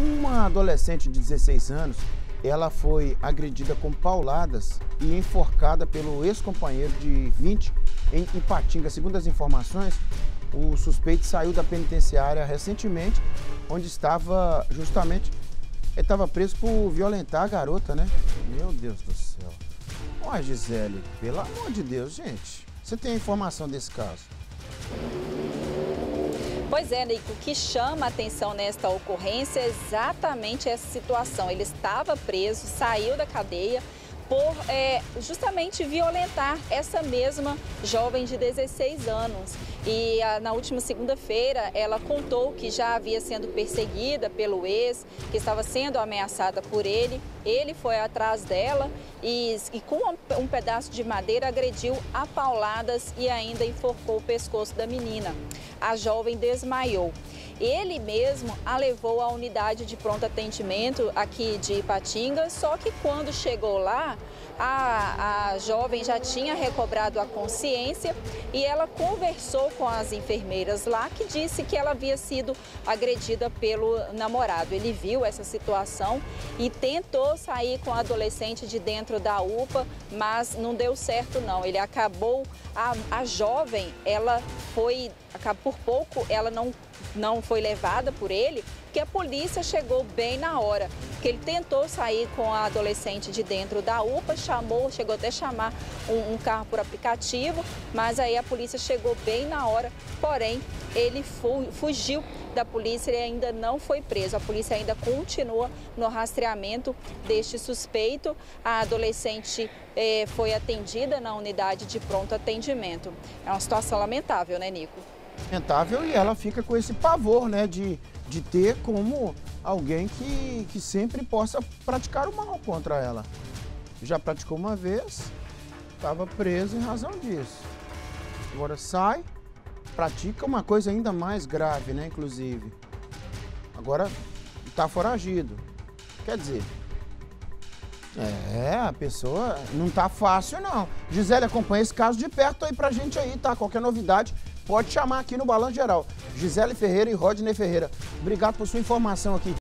Uma adolescente de 16 anos, ela foi agredida com pauladas e enforcada pelo ex-companheiro de 20 em Ipatinga. Segundo as informações, o suspeito saiu da penitenciária recentemente, onde estava justamente estava preso por violentar a garota, né? Meu Deus do céu. Ó, Gisele, pelo amor de Deus, gente. Você tem informação desse caso? Pois é, Nico, o que chama a atenção nesta ocorrência é exatamente essa situação. Ele estava preso, saiu da cadeia por é, justamente violentar essa mesma jovem de 16 anos. E a, na última segunda-feira ela contou que já havia sendo perseguida pelo ex, que estava sendo ameaçada por ele. Ele foi atrás dela e, e com um, um pedaço de madeira agrediu a pauladas e ainda enforcou o pescoço da menina. A jovem desmaiou. Ele mesmo a levou à unidade de pronto atendimento aqui de Ipatinga, só que quando chegou lá, a, a jovem já tinha recobrado a consciência e ela conversou com as enfermeiras lá que disse que ela havia sido agredida pelo namorado. Ele viu essa situação e tentou sair com a adolescente de dentro da UPA, mas não deu certo não. Ele acabou, a, a jovem, ela foi, por pouco ela não não foi levada por ele, que a polícia chegou bem na hora, que ele tentou sair com a adolescente de dentro da UPA, chamou, chegou até chamar um, um carro por aplicativo, mas aí a polícia chegou bem na hora, porém ele fu fugiu da polícia e ainda não foi preso. A polícia ainda continua no rastreamento deste suspeito. A adolescente eh, foi atendida na unidade de pronto atendimento. É uma situação lamentável, né, Nico? Lamentável e ela fica com esse pavor, né, de, de ter como alguém que, que sempre possa praticar o mal contra ela. Já praticou uma vez, estava preso em razão disso. Agora sai, pratica uma coisa ainda mais grave, né, inclusive. Agora está foragido. Quer dizer, é, a pessoa não tá fácil não. Gisele, acompanha esse caso de perto aí pra gente aí, tá? Qualquer novidade, pode chamar aqui no Balanço Geral. Gisele Ferreira e Rodney Ferreira. Obrigado por sua informação aqui.